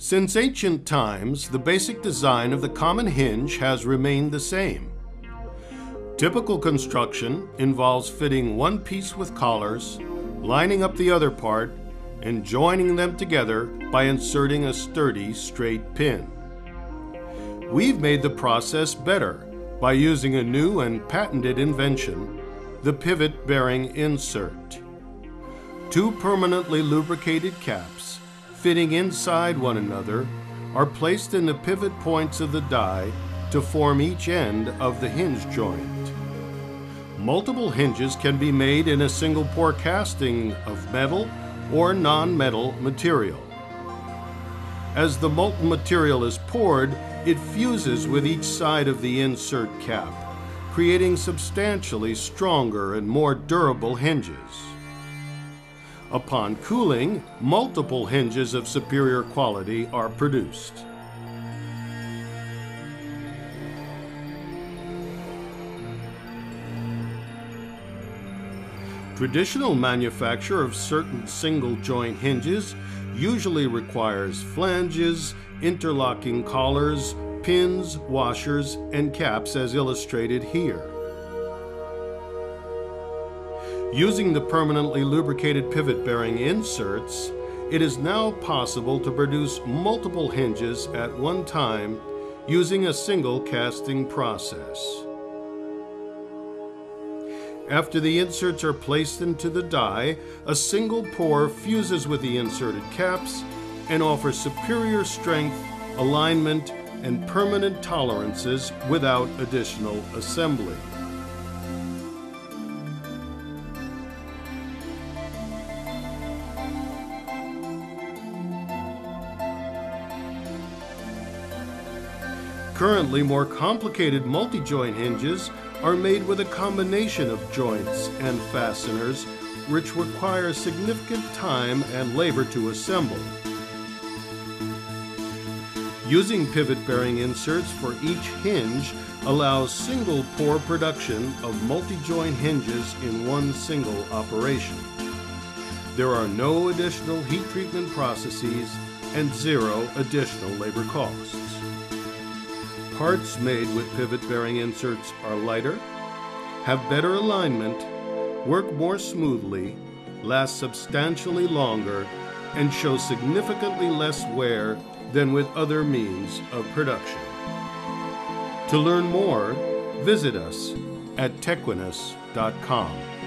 Since ancient times, the basic design of the common hinge has remained the same. Typical construction involves fitting one piece with collars, lining up the other part, and joining them together by inserting a sturdy straight pin. We've made the process better by using a new and patented invention, the pivot bearing insert. Two permanently lubricated caps, fitting inside one another, are placed in the pivot points of the die to form each end of the hinge joint. Multiple hinges can be made in a single pour casting of metal or non-metal material. As the molten material is poured, it fuses with each side of the insert cap, creating substantially stronger and more durable hinges. Upon cooling, multiple hinges of superior quality are produced. Traditional manufacture of certain single joint hinges usually requires flanges, interlocking collars, pins, washers, and caps as illustrated here. Using the permanently lubricated pivot bearing inserts, it is now possible to produce multiple hinges at one time using a single casting process. After the inserts are placed into the die, a single pour fuses with the inserted caps and offers superior strength, alignment, and permanent tolerances without additional assembly. Currently, more complicated multi-joint hinges are made with a combination of joints and fasteners which require significant time and labor to assemble. Using pivot bearing inserts for each hinge allows single pour production of multi-joint hinges in one single operation. There are no additional heat treatment processes and zero additional labor costs. Parts made with pivot bearing inserts are lighter, have better alignment, work more smoothly, last substantially longer, and show significantly less wear than with other means of production. To learn more, visit us at tequinas.com.